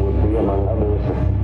would be, among others,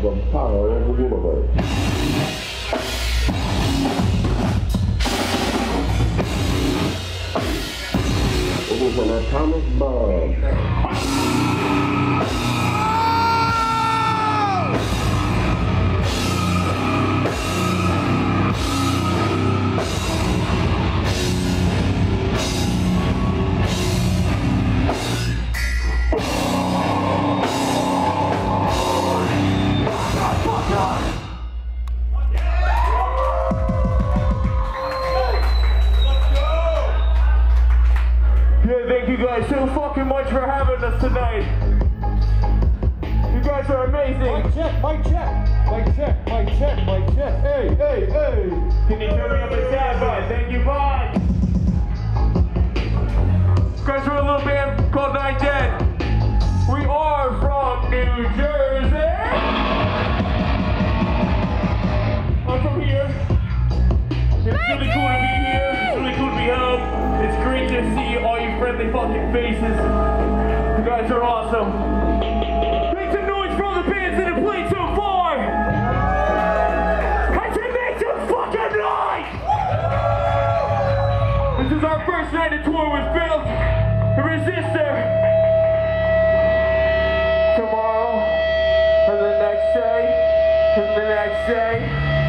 power of the universe. It is an atomic bomb. to see all your friendly fucking faces. You guys are awesome. Make some noise bands that have played so far! I said make some fucking noise! This is our first night of tour with Filth Resistor. Tomorrow, and the next day, and the next day.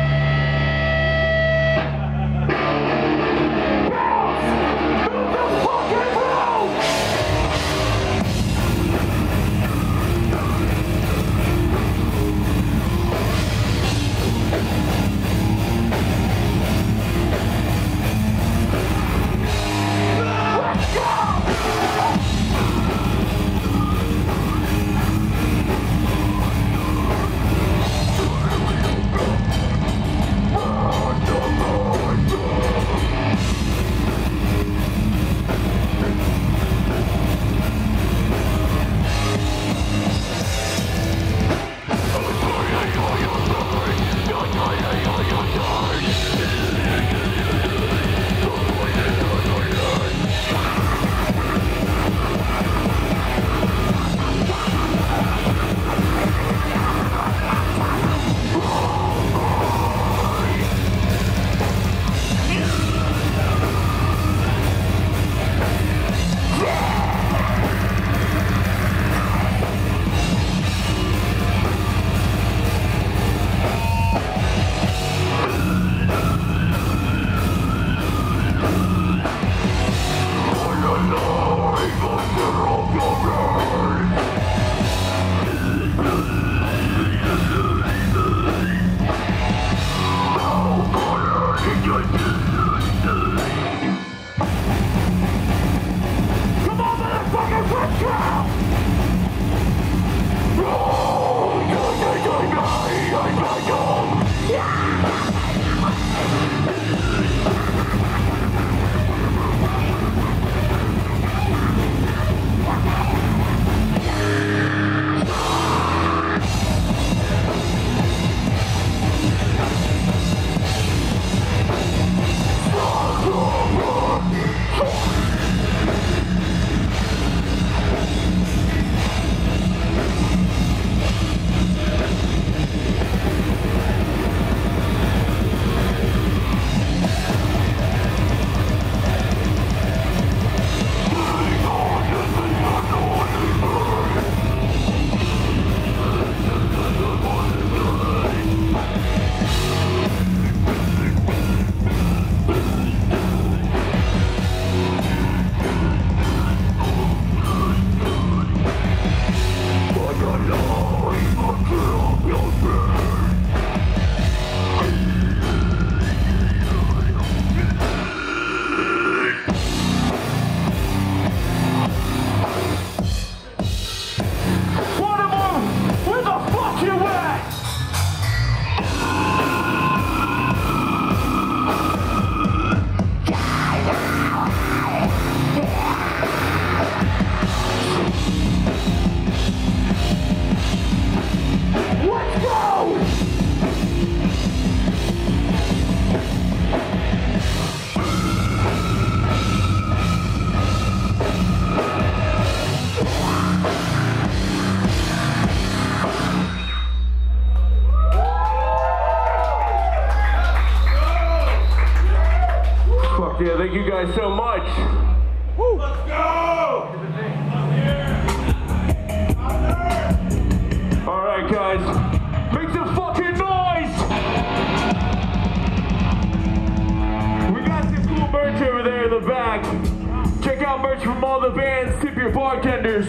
Bartenders.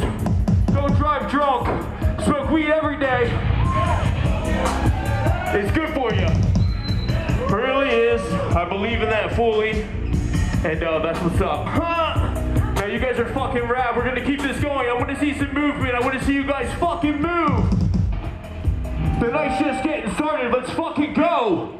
Don't drive drunk, smoke weed every day. It's good for you. Really is. I believe in that fully. And uh, that's what's up. Huh? Now you guys are fucking rad. We're gonna keep this going. I wanna see some movement. I wanna see you guys fucking move. The night's just getting started. Let's fucking go.